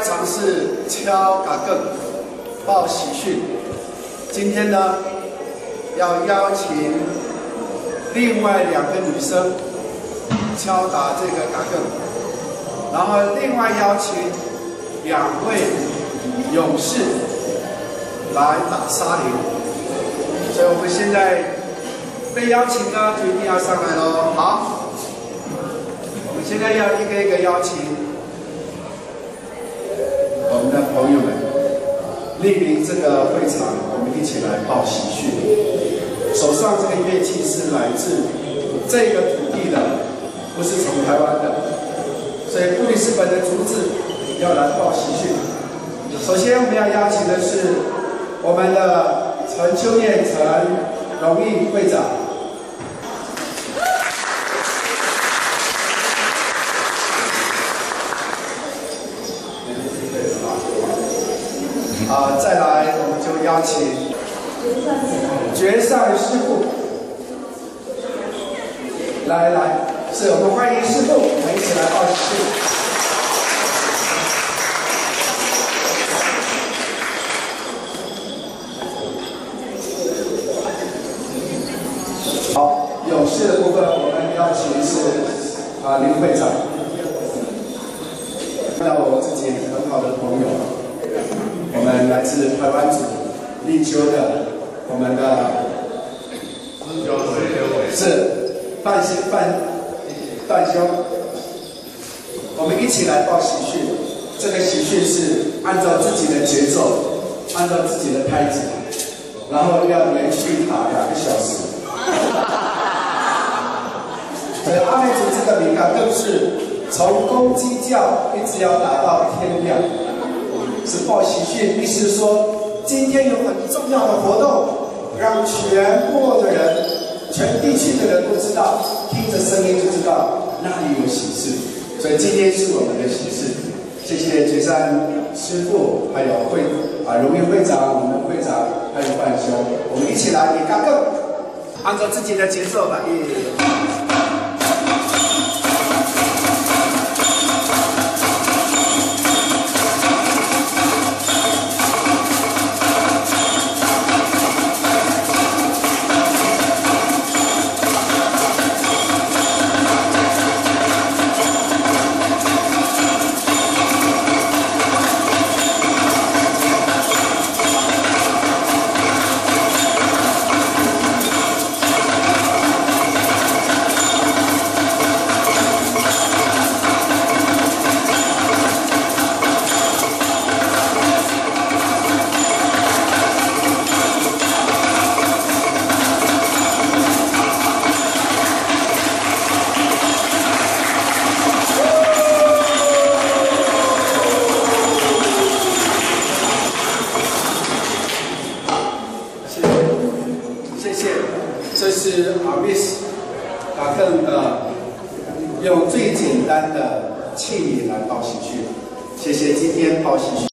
尝试敲嘎更报喜讯。今天呢，要邀请另外两个女生敲打这个嘎更，然后另外邀请两位勇士来打沙林。所以我们现在被邀请的就一定要上来喽。好。我们现在要一个一个邀请我们的朋友们莅临这个会场，我们一起来报喜讯。手上这个乐器是来自这个土地的，不是从台湾的，所以布里斯本的竹子要来报喜讯。首先我们要邀请的是我们的陈秋燕陈荣誉会长。啊，再来我们就邀请决赛师傅，来来，是我们欢迎师傅，我们一起来报喜。好，勇士的部分我们邀请是啊林会长，那我自己很好的朋友。我们来自台湾组立秋的，我们的是范兄范范兄，我们一起来报喜讯。这个喜讯是按照自己的节奏，按照自己的拍子，然后要连续打两个小时。所以阿妹族这个名啊，更是从公鸡叫一直要打到天亮。是报喜讯，意思是说今天有很重要的活动，让全国的人、全地区的人都知道，听着声音就知道那里有喜事。所以今天是我们的喜事。谢谢杰山师傅，还有会啊荣誉会长、我们会长，还有范兄，我们一起来给嘎个，按照自己的节奏来。这谢谢今天报喜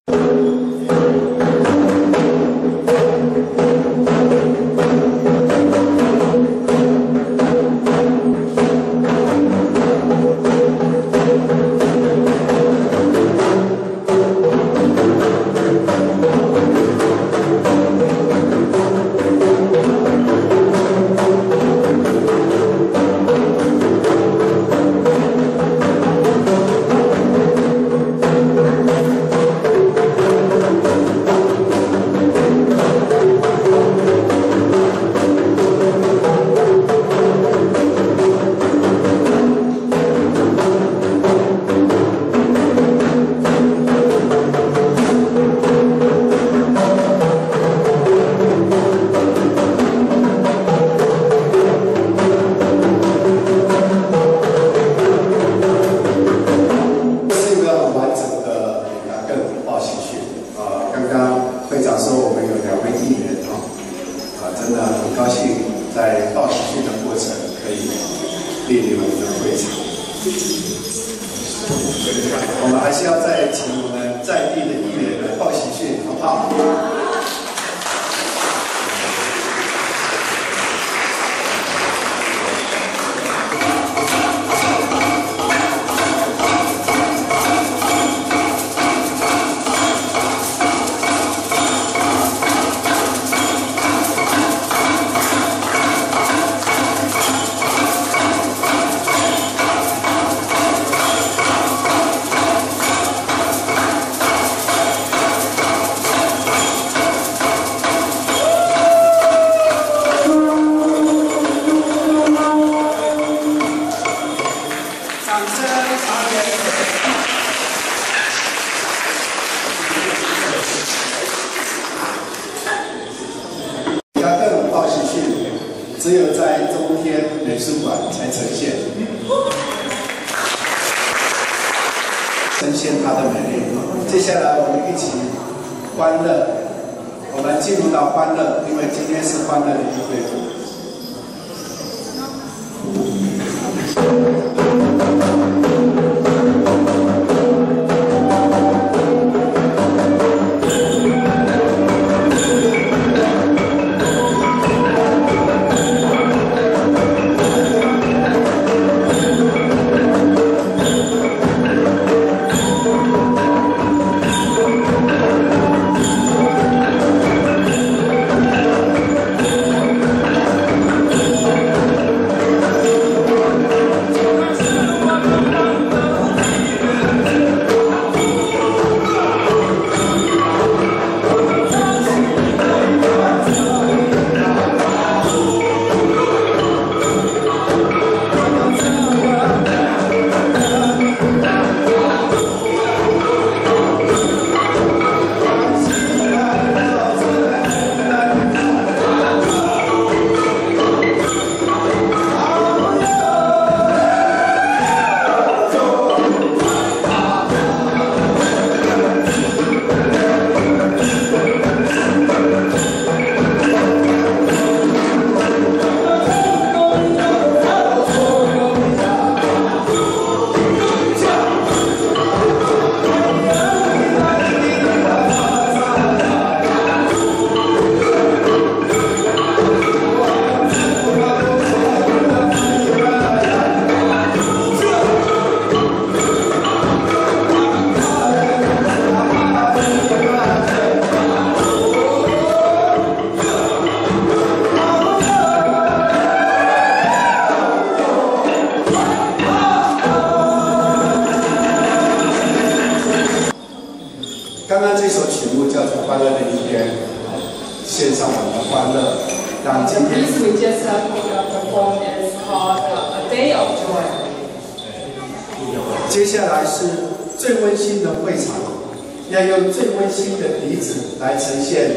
温馨的笛子来呈现。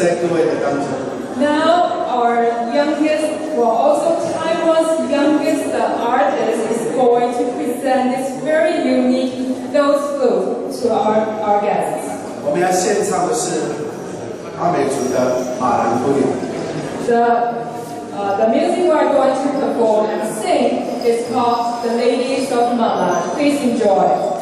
exactly. Now, our youngest, well, also Taiwan's youngest artist is going to present this very unique nose flute to our, our guests. 我们要献唱的是阿美族的马兰布柳。The uh, the music we are going to perform and sing is called The Ladies of Malan. Please enjoy.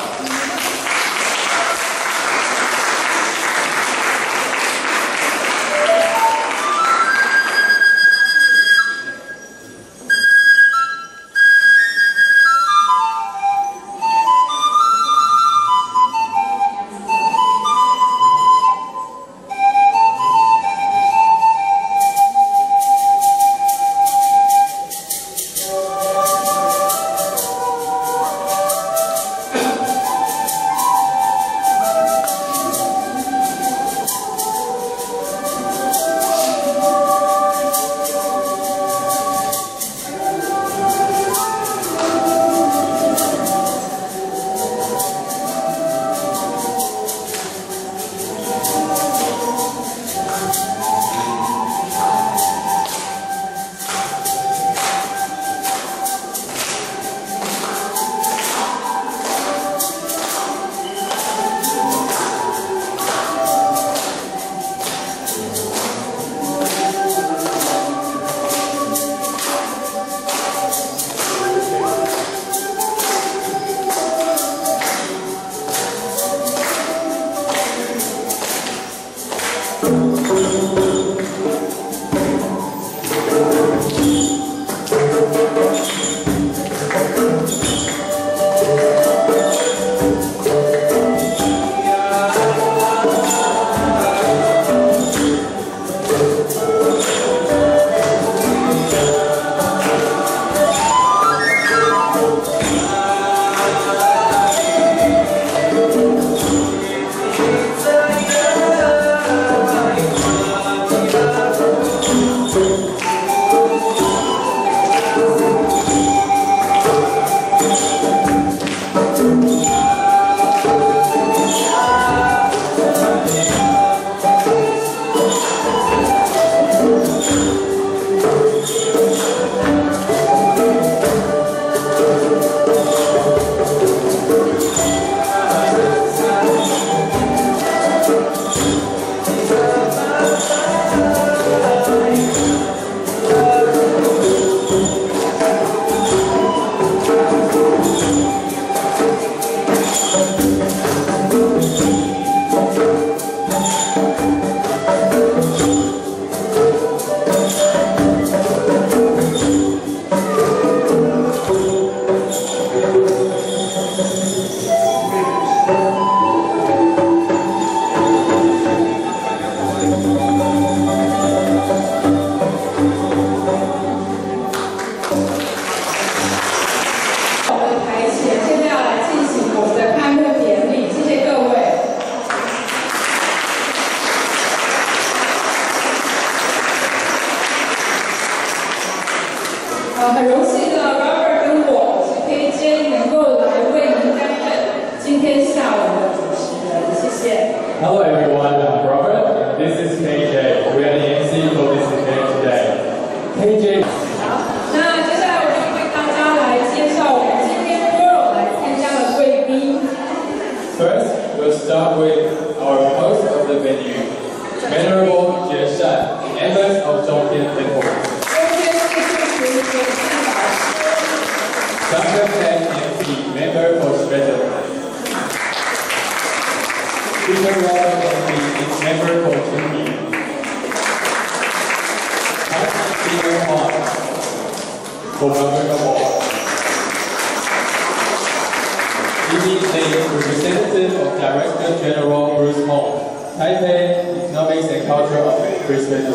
先生。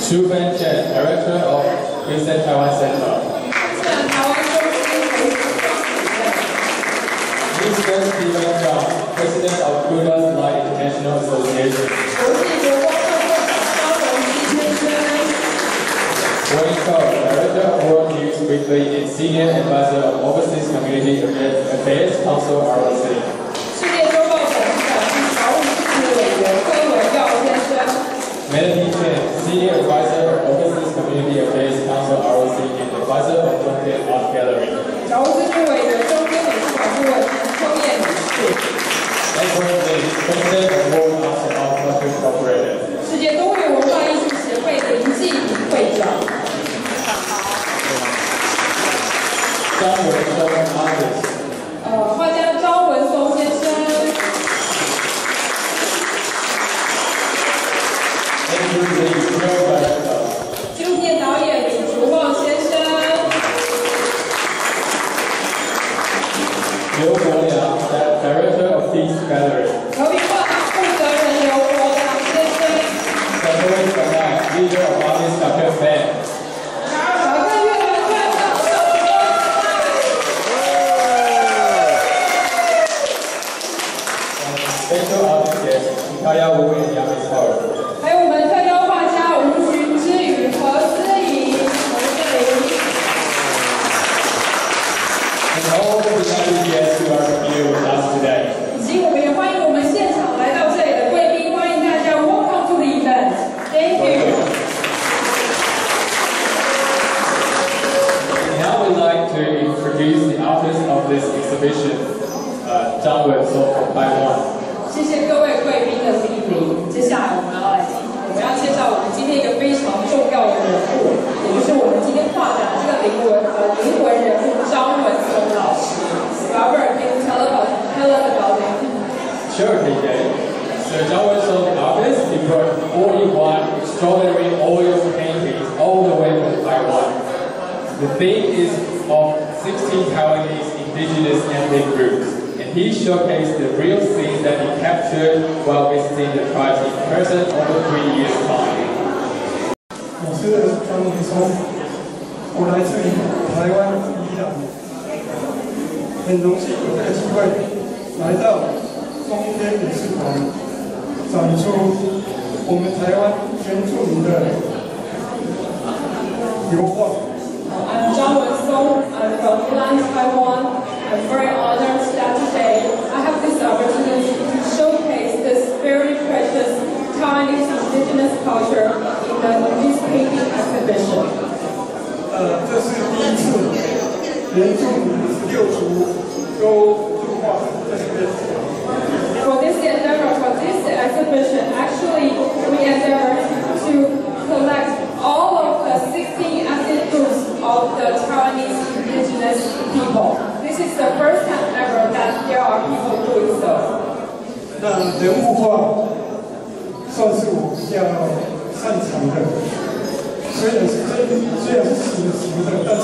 Chu Fan Chen, Director of Vincent Taiwan Center. World News Weekly and Senior Advisor of Overseas Community Affairs Council ROC. 世界周报董事长暨侨务事务委员柯文耀先生。 Melanie Chen, Senior Advisor of Overseas Community Affairs Council ROC and Advisor of Zhongtian Art Gallery. 侨务事务委员中间美术馆顾问陈秋燕女士。 Edward Lee, President of World Arts and Art Culture 41 extraordinary oil paintings all the way from Taiwan. The theme is of 16 Taiwanese indigenous ethnic groups, and he showcased the real scenes that he captured while visiting the tribes in person over three years' time. 我是张文松，我来自于台湾宜兰，很荣幸有这个机会来到中天美术馆展出 我们台湾原住民的油画。And John was I'm from Yilan, Taiwan. I'm very honored that today I have this opportunity to showcase this very precious Chinese indigenous culture in the this painting exhibition. For this endeavor, for this exhibition, actually endeavor to collect all of the 16 ethnic groups of the Taiwanese indigenous people. This is the first time ever that there are people doing so. 那人物画算是我比较擅长的，虽然是真，虽然是死死的，但是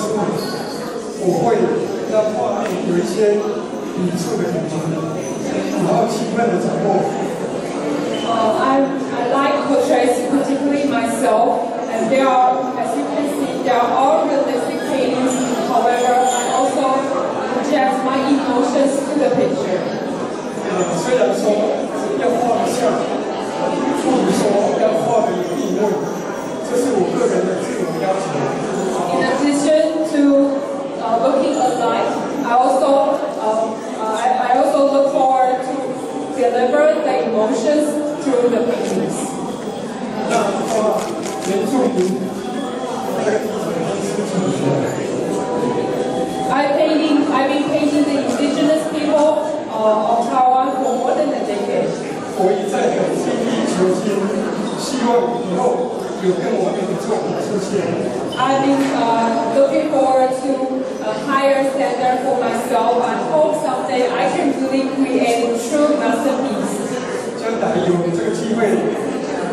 我会让画面有一些笔触的感觉，然后气氛的掌握。 Uh, I, portrays particularly myself, and there are, as you can see, there are all realistic paintings. However, I also project my emotions to the picture. addition to uh, looking alike, I also um, uh, I, I also look forward to deliver the emotions through the paintings. I've, painting, I've been painting the indigenous people uh, of Taiwan for more than a decade. I've been uh, looking forward to a higher standard for myself and hope someday I can really create a true masterpiece. 将来有这个机会。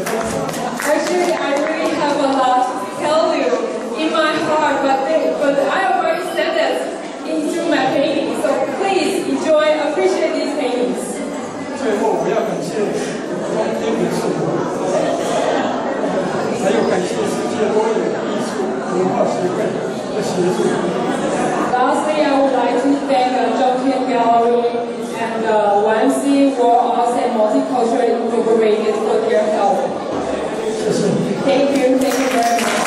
Actually, I really have a lot to tell you in my heart, but they, but I already said that into my painting. So please enjoy, appreciate these paintings. 最后我要感谢光天美术，还有感谢世界多元艺术文化协会的协助。 Lastly, I would like to thank uh, Zhongtian Gallery and uh, YMC World Arts and Multicultural Incorporated for their help. Thank you, thank you very much.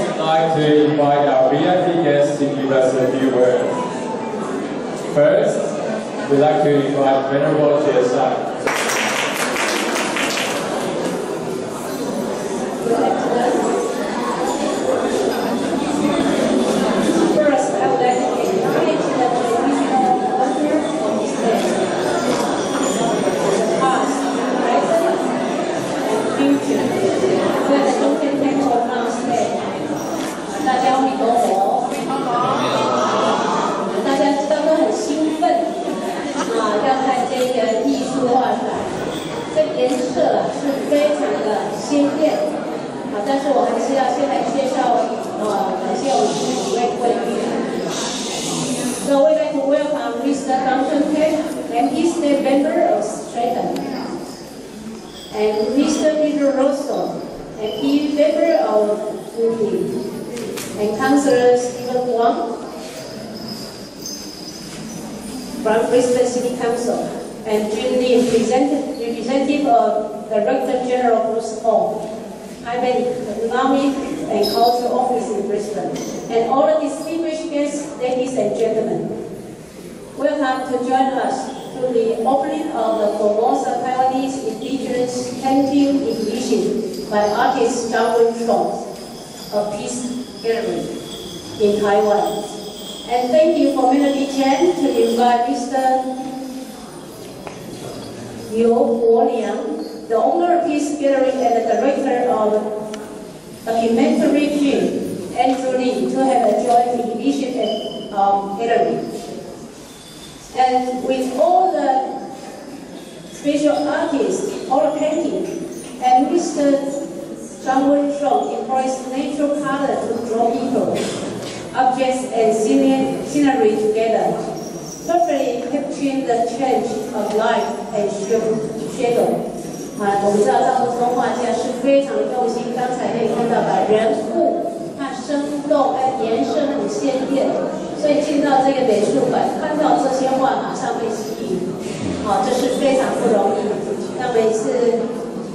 We'd like to invite our VIP guests to give us a few words. First, we'd like to invite Venerable Chiesa. And thank you for Melody Chen to invite Mr. Liu Guoliang, the owner of Peace Gallery and the director of documentary film, Andrew Lee, to have a joint exhibition at um, gallery. And with all the special artists, all the painting, and Mr. Zhang Wenshong employs natural color to draw people, objects, and scenery, together perfectly capturing the change of light and shadow. 啊，我们知道张文松画家是非常用心，刚才可以看到把人物它生动，哎，颜色很鲜艳，所以进到这个美术馆，看到这些画马上被吸引，好、这是非常不容易。那每次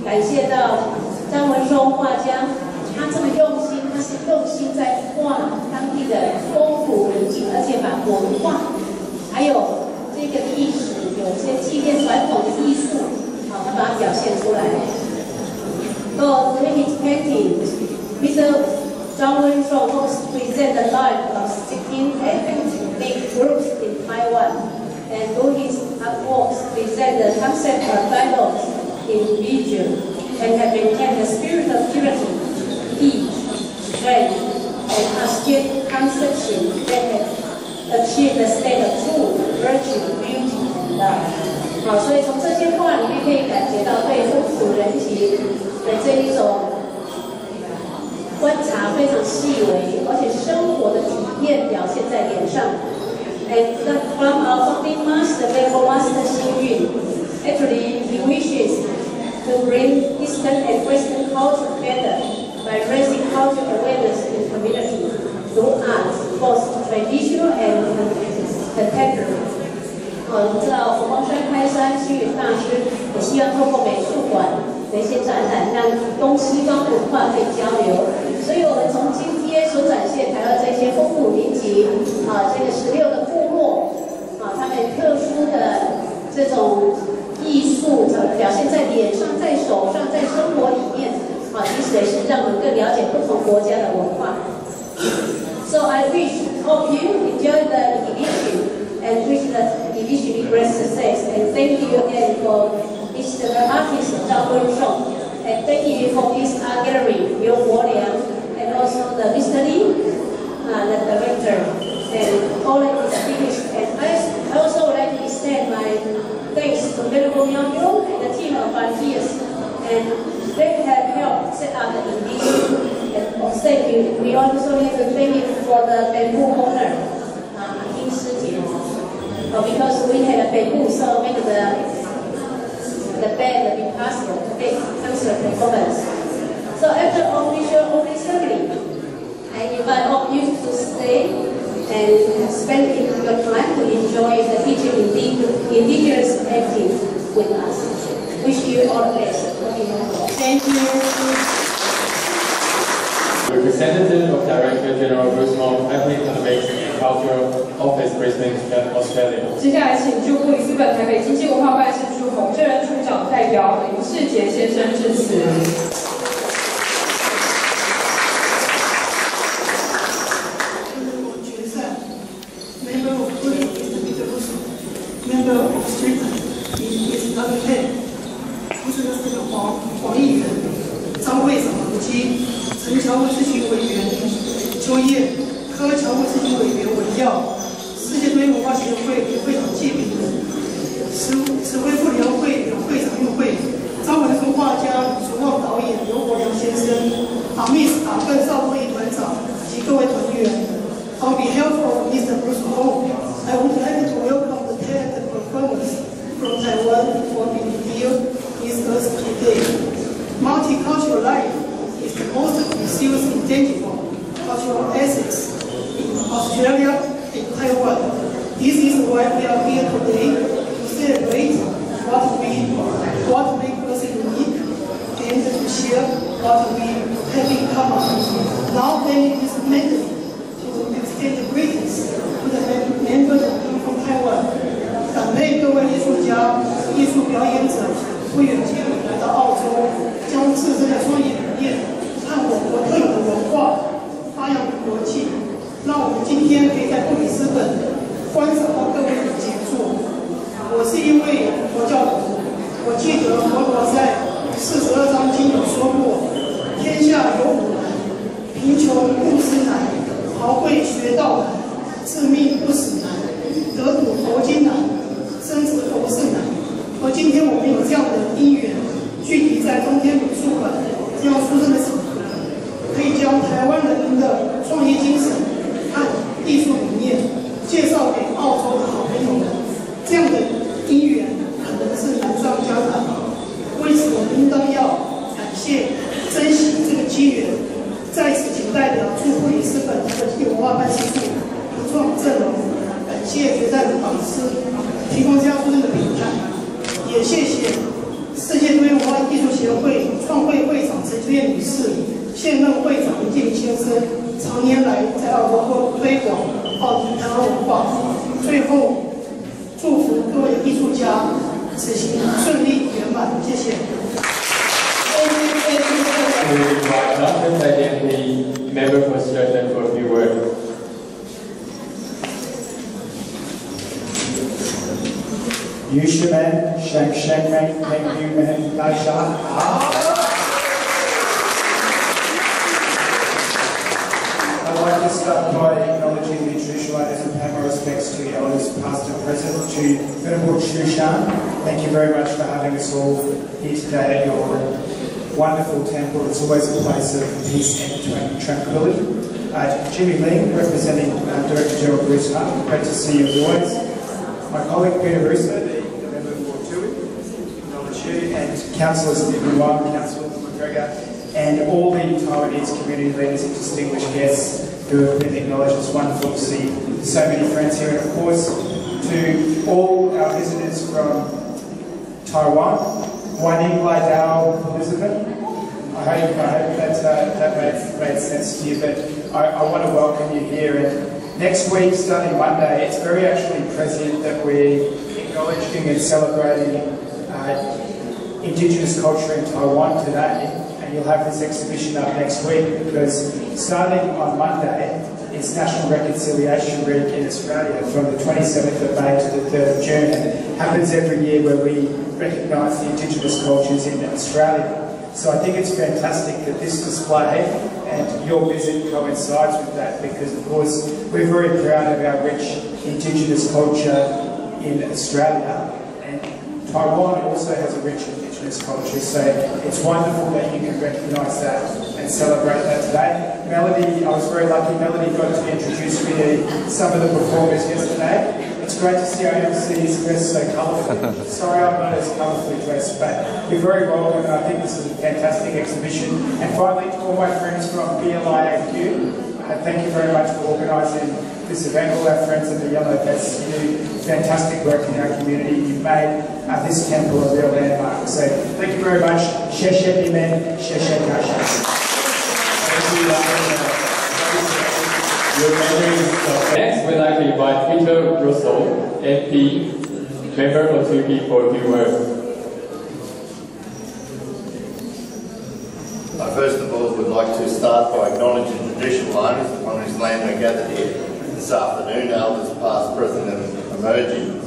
感谢到张文松画家，他这么用心，用心在画当地的风土民情，而且把文化。还有这个历史，有些纪念传统的艺术，好，他把它表现出来。So through his paintings, Mr. Zhang Wenshou hopes to present the life of 16 ethnic groups in Taiwan, and through his artworks present the concept of dialogues in region, and have maintained the spirit of purity, peace, strength, and ascetic conception that have achieve the state of truth, virtue, beauty, and love. 好，所以从这些话里面可以感觉到对风土人情的这一种观察非常细微，而且生活的体验表现在脸上。And from our founding master, Venerable Master Xing Yun, actually he wishes to bring Eastern and Western culture together by raising cultural awareness in community through art, both traditional and contemporary. 呃，我们知道佛光山开山，星云大师也希望透过美术馆的一些展览，让东西方文化可以交流。所以我们从今天所展现台湾这些风土民情啊，这个十六个部落啊，他们特殊的这种艺术表现在脸上、在手上、在生活里面 啊，其实也是让我们更了解不同国家的文化。So I wish all of you enjoy the exhibition. and wish that initially great success. And thank you again for Mr. Artist Zhao Wensheng. And thank you for this art gallery, Liu Guoliang, and also the Mr. Li, uh, the director. And all that is finished. And I, I also would like to extend my thanks to Venerable Yang Yu and the team of volunteers. And they have helped set up the exhibition. And thank. We also need to thank you for the bamboo owner, uh, King Shi uh, because we had a bamboo, so make the the bed be possible to make concert performance. So after official opening ceremony, I invite all you to stay and spend your time to enjoy the teaching indigenous acting with us. Wish you all the best. Thank you. Representative of Director General Bruce Mong, Ethnic Innovation and Cultural Office, Brisbane, Australia. 接下来请驻布里斯本台北经济文化办事处洪正仁处长代表林世杰先生致辞。姻缘聚集在中天美术馆，这样出生的场合，可以将台湾人的创业精神。Of peace and tranquility. Uh, Jimmy Ling, representing uh, Director General Bruce Hung. Great to see you as always. My colleague Peter Russo, the member for Toohey, acknowledge you, and councillors Stephen Wong, Councillor McGregor, and all the Taiwanese community leaders and distinguished guests who have been acknowledged. It's wonderful to see so many friends here. And of course, to all our visitors from Taiwan, Waning Lai Dao Elizabeth. I hope, I hope that, uh, that made, made sense to you, but I, I want to welcome you here. And next week, starting Monday, it's very actually prescient that we're acknowledging and celebrating uh, Indigenous culture in Taiwan today. And you'll have this exhibition up next week because starting on Monday, it's National Reconciliation Week in Australia from the 27th of May to the 3rd of June. It happens every year where we recognise the Indigenous cultures in Australia. So I think it's fantastic that this display and your visit coincides with that because of course we're very proud of our rich Indigenous culture in Australia and Taiwan also has a rich Indigenous culture so it's wonderful that you can recognise that and celebrate that today. Melody, I was very lucky, Melody got to introduce me to some of the performers yesterday. It's great to see MCs dressed so colourfully. Sorry I'm not as colourfully dressed, but you're very welcome and I think this is a fantastic exhibition. And finally, to all my friends from BLIAQ, uh, thank you very much for organising this event. All our friends in the Yellow Vests, you do fantastic work in our community. You've made uh, this temple a real landmark. So thank you very much. Sheshe Bimen, Sheshe Kasha. Next, we'd like to invite Peter Russo, MP, member of Toohey for a few words. I first of all would like to start by acknowledging traditional owners upon whose land we're gathered here this afternoon, elders past, present and emerging.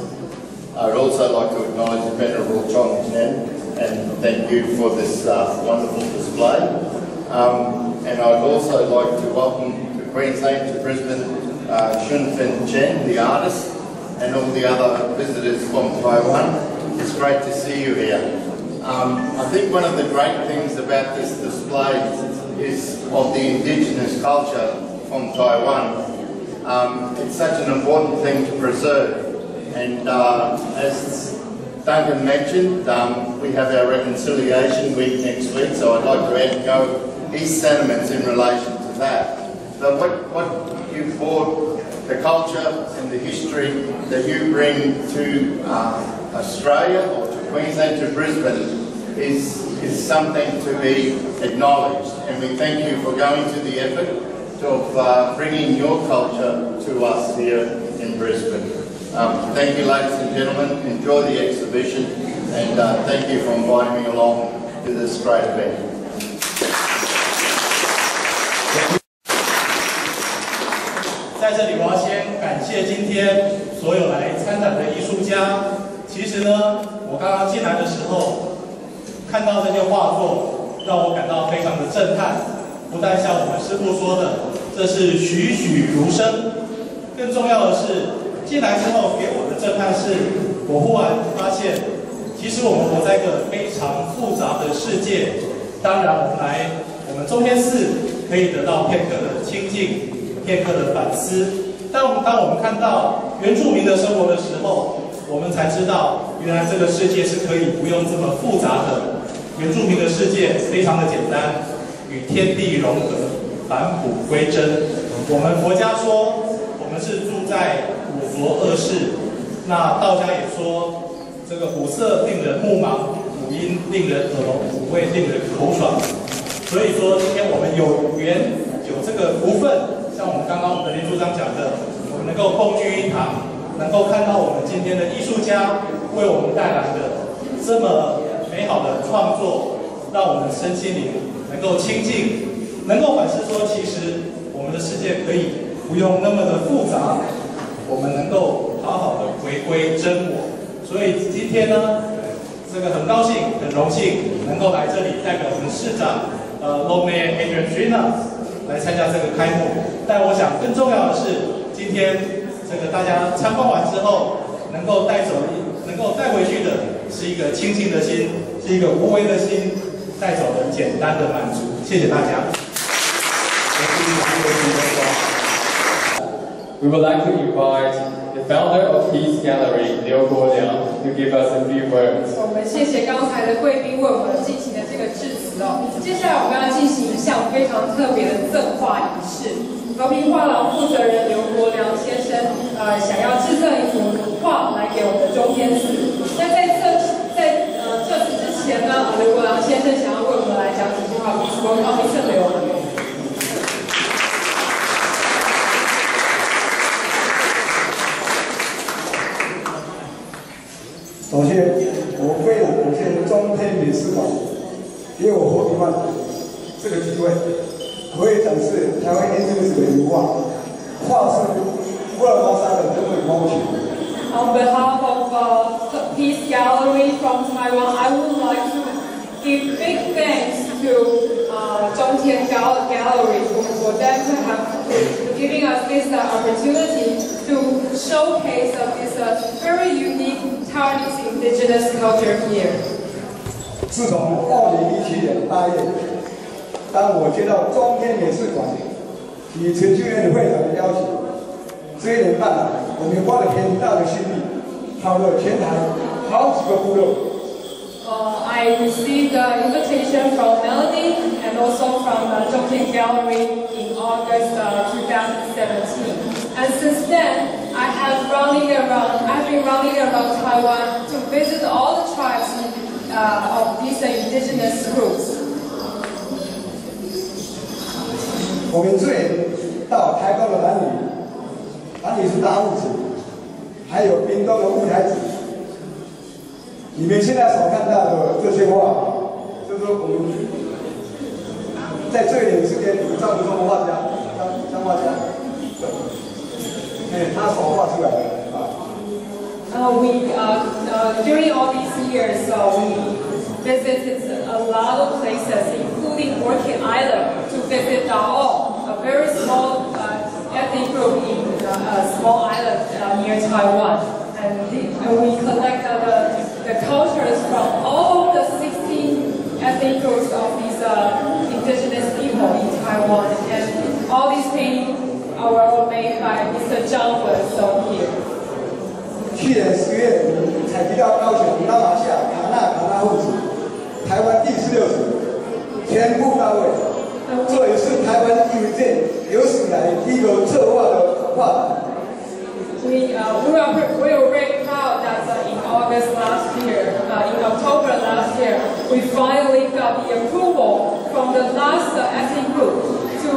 I would also like to acknowledge the Venerable Chong Chen and thank you for this uh, wonderful display. Um, and I'd also like to welcome to Queensland, to Brisbane, uh, Shun Fin Chen, the artist, and all the other visitors from Taiwan. It's great to see you here. Um, I think one of the great things about this display is of the indigenous culture from Taiwan. Um, it's such an important thing to preserve. And uh, as Duncan mentioned, um, we have our reconciliation week next week, so I'd like to echo his sentiments in relation to that. So what, what you brought, the culture and the history that you bring to uh, Australia or to Queensland, to Brisbane, is, is something to be acknowledged. And we thank you for going to the effort of uh, bringing your culture to us here in Brisbane. Um, thank you, ladies and gentlemen. Enjoy the exhibition, and uh, thank you for inviting me along to this great event. 在这里，我要先感谢今天所有来参展的艺术家。其实呢，我刚刚进来的时候，看到这些画作，让我感到非常的震撼。不但像我们师傅说的，这是栩栩如生，更重要的是，进来之后给我的震撼是，我忽然发现，其实我们活在一个非常复杂的世界。当然，我们来我们中天寺可以得到片刻的清静。片刻的反思。但当我们看到原住民的生活的时候，我们才知道，原来这个世界是可以不用这么复杂的。原住民的世界非常的简单，与天地融合，返璞归真。我们佛家说，我们是住在五浊恶世。那道家也说，这个五色令人目盲，五音令人耳聋，五味令人口爽。所以说，今天我们有缘有这个福分。像我们刚刚我们的林组长讲的，我们能够共聚一堂，能够看到我们今天的艺术家为我们带来的这么美好的创作，让我们身心灵能够亲近，能够反思说，其实我们的世界可以不用那么的复杂，我们能够好好的回归真我。所以今天呢，这个很高兴、很荣幸能够来这里代表我们市长，呃 l o m a y Adriana。来参加这个开幕，但我想更重要的是，今天这个大家参观完之后，能够带走、能够带回去的是一个清净的心，是一个无为的心，带走的简单的满足。谢谢大家。We would like to invite the founder of Peace Gallery, Liu Guoliang, to give us a few words. 我们谢谢刚才的贵宾为我们进行致辞哦。接下来我们要进行一项非常特别的赠画仪式。和平画廊负责人刘国梁先生，呃，想要制作一幅画来给我们的周天子。那在这在呃这次之前呢，刘国梁先生想要为我们来讲几句话比如说 给我和平画这个机会，可以展示台湾原住民的油画，画是福尔摩沙的人文风情。On behalf of uh, Peace Gallery from Taiwan, I would like to give big thanks to uh, Zhongtian Gal- Gallery for, for them to have for giving us this uh, opportunity to showcase of this uh, very unique Taiwanese indigenous culture here. 自从二零一七年八月，当我接到中天美术馆以陈秀燕会长的邀请，这一年半来，我们花了很大的心力，跑了全台好几个部落。 Uh, I received an invitation from Melody and also from uh, Zhongtian Gallery in August uh, 2017. And since then, I have running around, I've been running around Taiwan to visit all the tribes uh, of these uh, indigenous groups. 我们最到台东的男女，男女是大雾子，还有屏东的雾台子。你们现在所看到的这些画，就是我们在这一年时间，有张德忠画家，张张画家，哎，他所画出来的。We, uh, uh, during all these years, uh, we visited a lot of places, including Orchid Island, to visit Dao, a very small uh, ethnic group in a small island near Taiwan. And, we collected the, the cultures from all the 16 ethnic groups of these indigenous people in Taiwan. And all these paintings all made by Mr. Zhang was shown here. 去年十月，我们采集到高雄、拉玛夏、卡纳、卡纳户子，台湾第十六组，全部到位。这也是台湾艺术界有史以来第一个策划的画展。 We, uh, we, are, we are very proud that uh, in August last year, uh, in October last year, we finally got the approval from the last uh, ethnic group to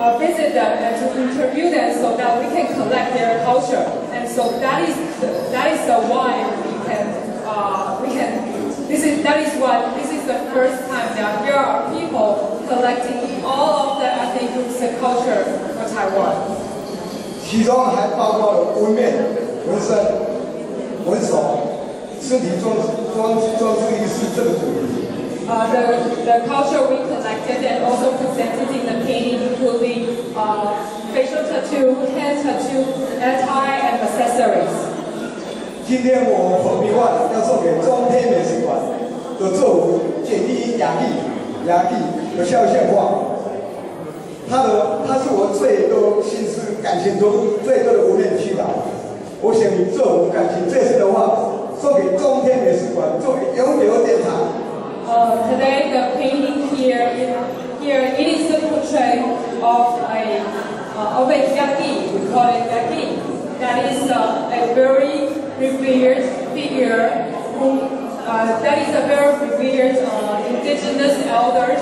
uh, visit them and to interview them so that we can collect their culture. And so that is the, that is the why we can uh, we can this is that is what this is the first time that there are people collecting all of the ethnic groups and culture for Taiwan. 其中还包括了纹面、纹身、纹手、身体装装装饰艺术这个主题。 Uh, the, the culture we collected and also presented in the painting including uh, facial tattoo, hand tattoo, anti and accessories. 今天我和平画要送给中天美术馆的作品《简历雅丽雅丽的肖像画》，他的他是我最多心思感情中最多的无念祈祷。我想以这种感情这次的话送给中天美术馆作为永久典藏。Uh, today the painting here, here it is the portrait of a uh, of a yaki, we call it yaki. That is a very revered figure whom, uh, that is a very revered uh, indigenous elder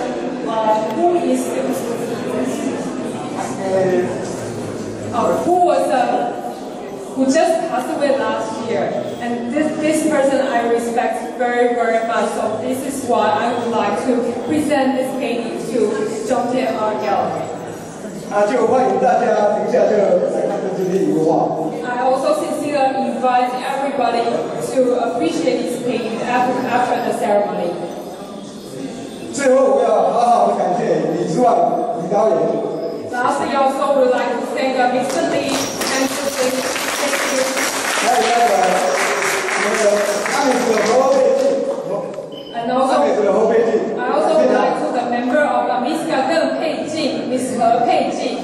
uh, who is who was who just passed away last year. And this, this person I respect very, very much. So this is why I would like to present this painting to Zhongtian Gallery. 啊，这个欢迎大家停下这来看看这些油画。I also sincerely invite everybody to appreciate this painting after, after the ceremony. 最后，我要好好的感谢李之旺李导演。 Lastly, also would like to thank uh, Mr. Lee and Mr. Lee. Thank you. 还有那个那个阿美族的何佩静， And 阿美族 also, 的何佩静， I also 谢 would 谢 like to the member of uh, Miss Gagan Pei Jing, Miss He Pei Jing.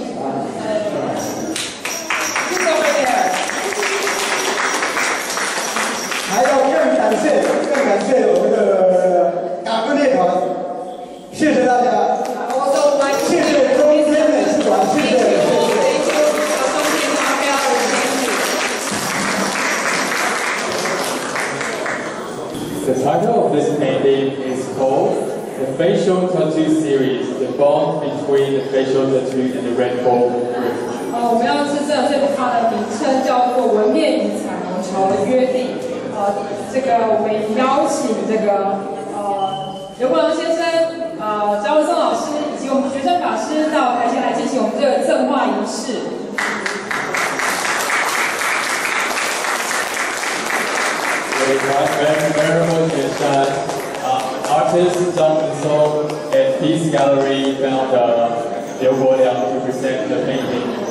The title of this painting is called The Facial Tattoo Series, the bond between the facial tattoo and the red ball oh, group. 哦，我们要是这这幅画的名称叫做《纹面与彩虹桥的约定》。这个我们邀请这个呃刘国梁先生呃张文松老师以及我们的学生法师到台前来进行我们这个赠画仪式 artistsdogandsoleandpiecegallerymounted 刘国梁 to present the painting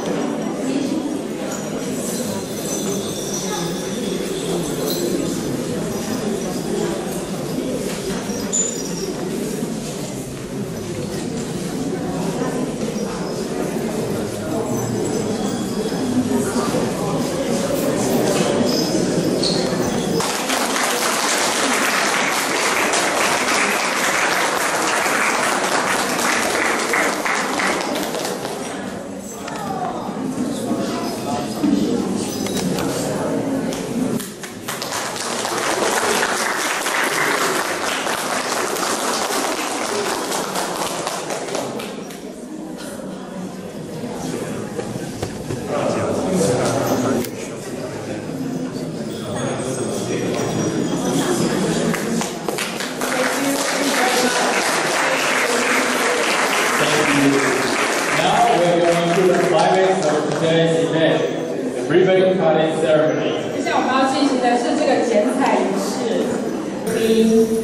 接下来我们要进行的是这个剪彩仪式。